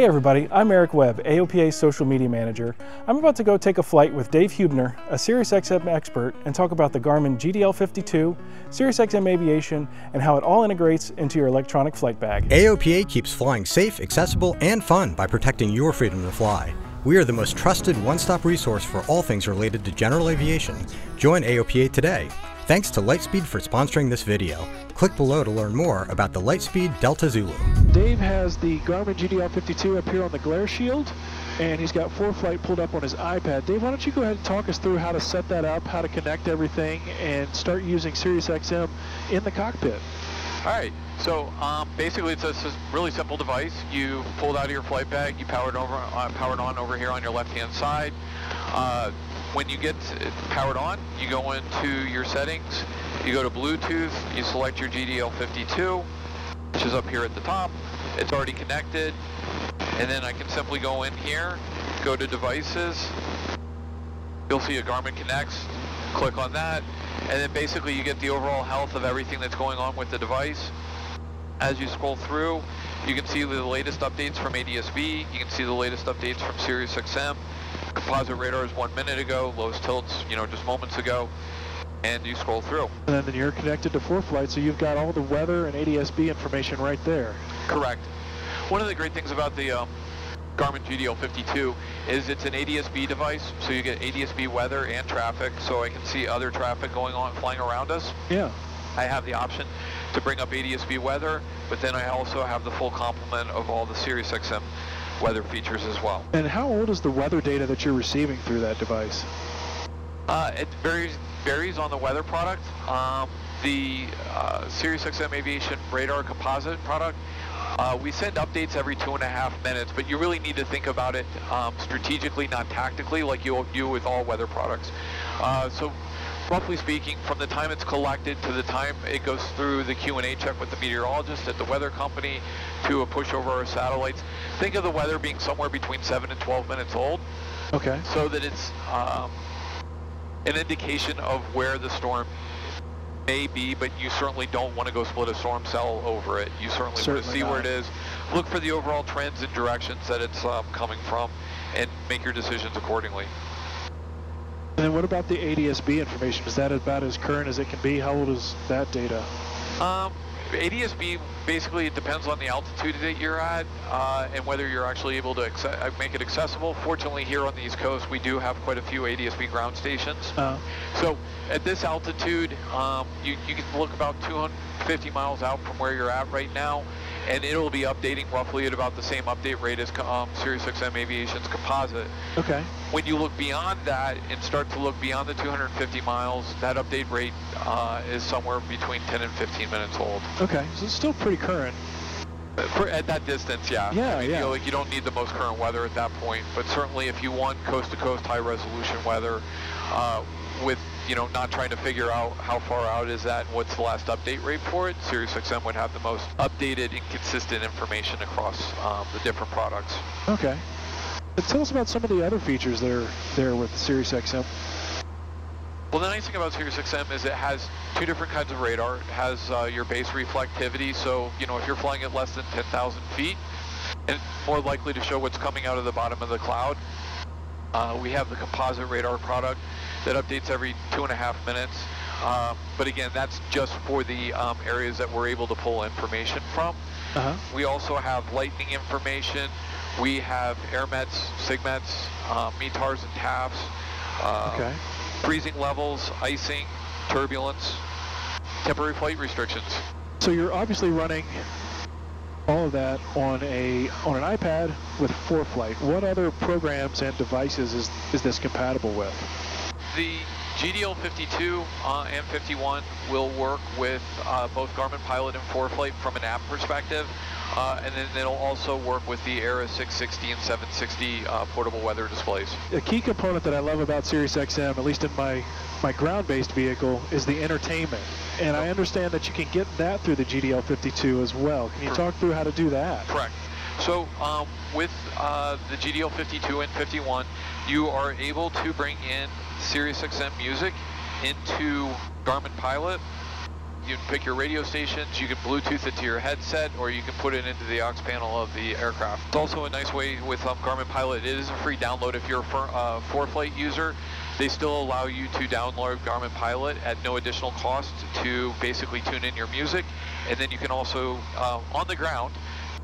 Hey everybody, I'm Erick Webb, AOPA Social Media Manager. I'm about to go take a flight with Dave Hubner, a SiriusXM expert, and talk about the Garmin GDL52, SiriusXM Aviation, and how it all integrates into your electronic flight bag. AOPA keeps flying safe, accessible, and fun by protecting your freedom to fly. We are the most trusted one-stop resource for all things related to general aviation. Join AOPA today. Thanks to Lightspeed for sponsoring this video. Click below to learn more about the Lightspeed Delta Zulu. Dave has the Garmin GDL52 up here on the glare shield, and he's got ForeFlight pulled up on his iPad. Dave, why don't you go ahead and talk us through how to set that up, how to connect everything, and start using SiriusXM in the cockpit. All right, so um, basically it's a really simple device. You pull it out of your flight bag, you powered over, uh, power it on over here on your left-hand side. Uh, when you get powered on, you go into your settings, you go to Bluetooth, you select your GDL52, which is up here at the top. It's already connected, and then I can simply go in here, go to devices, you'll see a Garmin Connext, click on that, and then basically you get the overall health of everything that's going on with the device. As you scroll through, you can see the latest updates from ADS-B, you can see the latest updates from SiriusXM, composite radars one minute ago, lowest tilts, you know, just moments ago, and you scroll through. And then you're connected to ForeFlight, so you've got all the weather and ADS-B information right there. Correct. One of the great things about the um, Garmin GDL52 is it's an ADS-B device, so you get ADS-B weather and traffic, so I can see other traffic going on, flying around us. Yeah. I have the option to bring up ADS-B weather, but then I also have the full complement of all the SiriusXM weather features as well. And how old is the weather data that you're receiving through that device? Uh, it varies varies on the weather product. Um, the uh, SiriusXM Aviation Radar Composite product, uh, we send updates every two and a half minutes, but you really need to think about it um, strategically, not tactically, like you do with all weather products. Uh, so roughly speaking, from the time it's collected to the time it goes through the Q&A check with the meteorologist at the weather company to a push over our satellites, think of the weather being somewhere between 7 and 12 minutes old. Okay. So that it's um, an indication of where the storm may be, but you certainly don't want to go split a storm cell over it. You certainly, certainly want to see not. where it is. Look for the overall trends and directions that it's um, coming from and make your decisions accordingly. And then what about the ADS-B information? Is that about as current as it can be? How old is that data? Um, ADS-B, basically it depends on the altitude that you're at uh, and whether you're actually able to uh, make it accessible. Fortunately here on the East Coast we do have quite a few ADS-B ground stations. Uh So at this altitude um, you, you can look about 250 miles out from where you're at right now and it'll be updating roughly at about the same update rate as um, SiriusXM Aviation's composite. Okay. When you look beyond that and start to look beyond the 250 miles, that update rate uh, is somewhere between 10 and 15 minutes old. Okay, so it's still pretty current. For, at that distance, yeah. Yeah, I mean, yeah. You, know, like you don't need the most current weather at that point, but certainly if you want coast-to-coast high-resolution weather uh, with you know, not trying to figure out how far out is that and what's the last update rate for it. SiriusXM would have the most updated and consistent information across um, the different products. Okay. But tell us about some of the other features that are there with SiriusXM. Well, the nice thing about SiriusXM is it has two different kinds of radar. It has uh, your base reflectivity, so, you know, if you're flying at less than 10,000 feet, it's more likely to show what's coming out of the bottom of the cloud. Uh, we have the composite radar product that updates every two and a half minutes. Um, but again, that's just for the um, areas that we're able to pull information from. Uh -huh. We also have lightning information. We have airmets, sigmets, uh, METARs and TAFs. Uh, okay. Freezing levels, icing, turbulence, temporary flight restrictions. So you're obviously running all of that on a on an iPad with ForeFlight. What other programs and devices is, is this compatible with? The GDL52 uh, and 51 will work with uh, both Garmin Pilot and ForeFlight from an app perspective. Uh, and then it'll also work with the aera 660 and 760 uh, portable weather displays. A key component that I love about SiriusXM, at least in my, my ground-based vehicle, is the entertainment. And I understand that you can get that through the GDL52 as well. Can you talk through how to do that? Correct. So um, with uh, the GDL 52 and 51, you are able to bring in SiriusXM music into Garmin Pilot you can pick your radio stations, you can Bluetooth it to your headset, or you can put it into the aux panel of the aircraft. It's also a nice way with um, Garmin Pilot. It is a free download if you're a uh, ForeFlight user. They still allow you to download Garmin Pilot at no additional cost to basically tune in your music. And then you can also, uh, on the ground,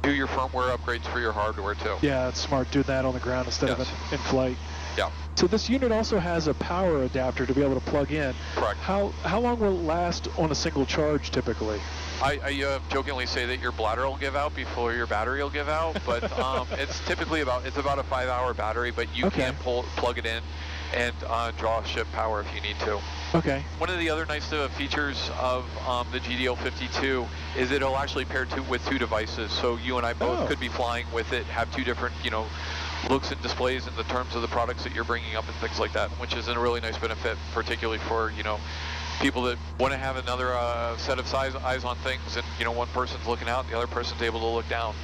do your firmware upgrades for your hardware too. Yeah, it's smart doing that on the ground instead Yes. of in, in flight. Yeah. So this unit also has a power adapter to be able to plug in. Correct. How how long will it last on a single charge typically? I, I uh, jokingly say that your bladder will give out before your battery will give out, but um, it's typically about it's about a five-hour battery, but you Okay. can pull plug it in and uh, draw ship power if you need to. Okay. One of the other nice uh, features of um, the GDL52 is it'll actually pair two, with two devices, so you and I both Oh. could be flying with it, have two different, you know, looks and displays in the terms of the products that you're bringing up and things like that, which is a really nice benefit, particularly for, you know, people that want to have another uh, set of size, eyes on things and, you know, one person's looking out the other person's able to look down.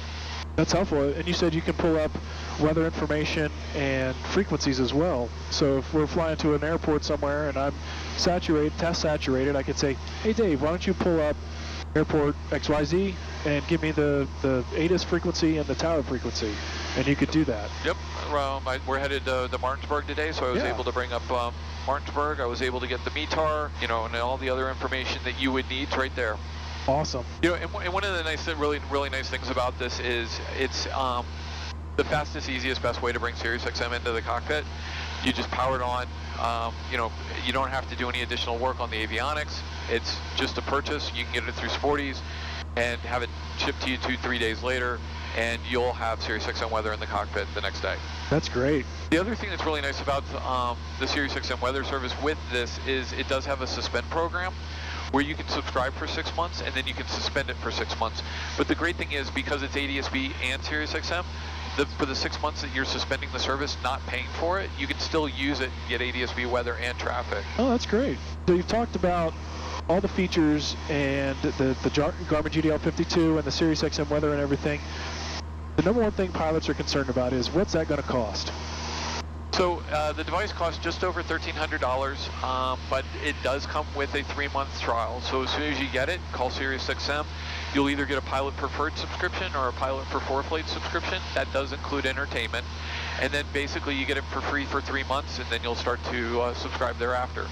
That's helpful. And you said you can pull up weather information and frequencies as well. So if we're flying to an airport somewhere and I'm saturated, test saturated, I could say, hey Dave, why don't you pull up airport XYZ and give me the, the ATIS frequency and the tower frequency. And you could do that. Yep, um, I, we're headed uh, to Martinsburg today, so I was Yeah. able to bring up um, Martinsburg. I was able to get the METAR, you know, and all the other information that you would need right there. Awesome. You know, and, one- and one of the nice, really, really nice things about this is it's um, the fastest, easiest, best way to bring SiriusXM into the cockpit. You just power it on. Um, you know, you don't have to do any additional work on the avionics. It's just a purchase. You can get it through Sporty's and have it shipped to you two, three days later, and you'll have SiriusXM weather in the cockpit the next day. That's great. The other thing that's really nice about um, the SiriusXM weather service with this is it does have a suspend program where you can subscribe for six months and then you can suspend it for six months. But the great thing is because it's ADSB and SiriusXM, the, for the six months that you're suspending the service, not paying for it, you can still use it and get ADSB weather and traffic. Oh, that's great. So you've talked about all the features and the, the Garmin GDL52 and the SiriusXM weather and everything. The number one thing pilots are concerned about is what's that going to cost? So uh, the device costs just over $1,300, um, but it does come with a three-month trial. So as soon as you get it, call SiriusXM. You'll either get a Pilot Preferred subscription or a Pilot for ForeFlight subscription. That does include entertainment. And then basically you get it for free for three months, and then you'll start to uh, subscribe thereafter.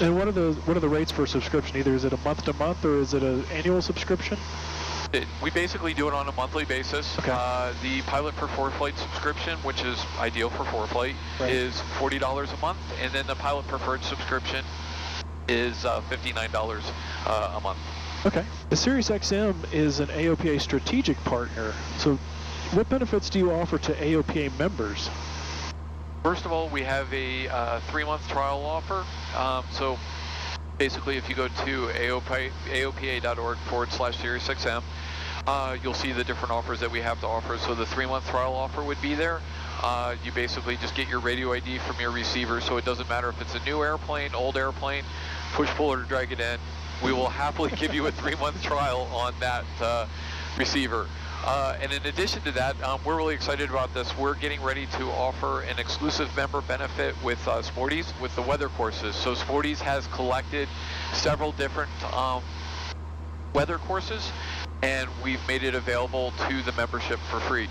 And what are the what are the rates for subscription? Either is it a month to month or is it an annual subscription? It, we basically do it on a monthly basis. Okay. Uh, the Pilot for ForeFlight subscription, which is ideal for ForeFlight, Right. is $40 a month, and then the Pilot Preferred subscription is uh, $59 uh, a month. Okay. The SiriusXM is an AOPA strategic partner. So what benefits do you offer to AOPA members? First of all, we have a uh, three-month trial offer. Um, so basically, if you go to AOPA, aopa.org forward slash SiriusXM, uh, you'll see the different offers that we have to offer. So the three-month trial offer would be there. Uh, you basically just get your radio ID from your receiver, so it doesn't matter if it's a new airplane, old airplane, push, pull, or drag it in. We will happily give you a three-month trial on that uh, receiver. Uh, and in addition to that, um, we're really excited about this. We're getting ready to offer an exclusive member benefit with uh, Sporty's with the weather courses. So Sporty's has collected several different um, weather courses, and we've made it available to the membership for free.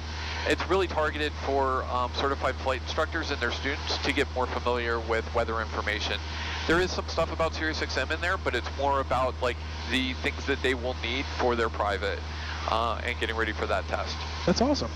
It's really targeted for um, certified flight instructors and their students to get more familiar with weather information. There is some stuff about SiriusXM in there, but it's more about like the things that they will need for their private uh, and getting ready for that test. That's awesome.